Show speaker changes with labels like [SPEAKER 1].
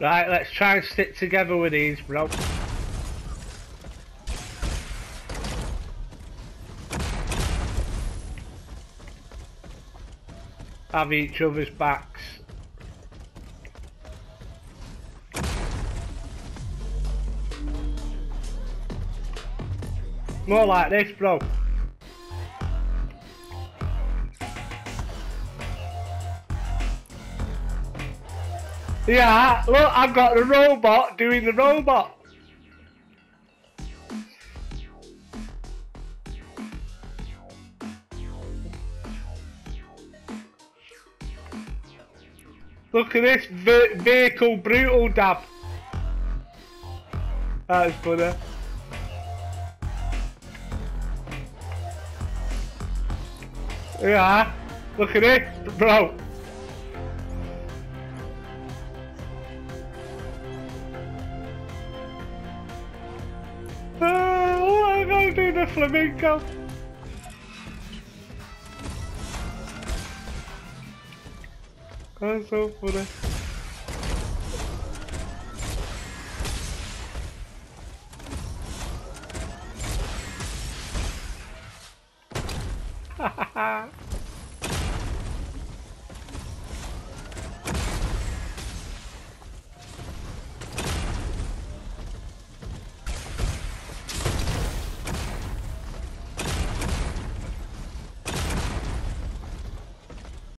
[SPEAKER 1] Right, let's try and stick together with these, bro. Have each other's backs. More like this, bro. Yeah, look, I've got the robot doing the robot. Look at this vehicle brutal dab. That is funny. Yeah, look at this, bro. Ah, agora tem da Flamengo. Cansou por né? aí. Ha ha ha!